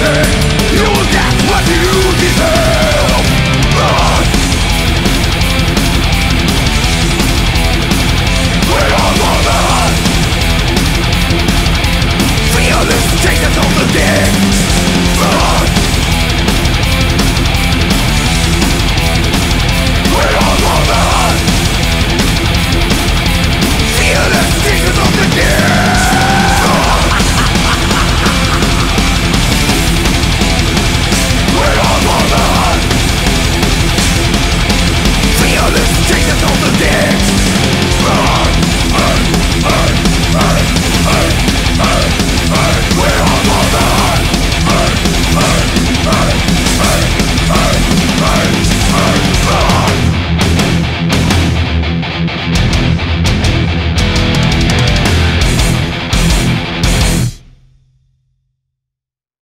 nothing You will get what you deserve.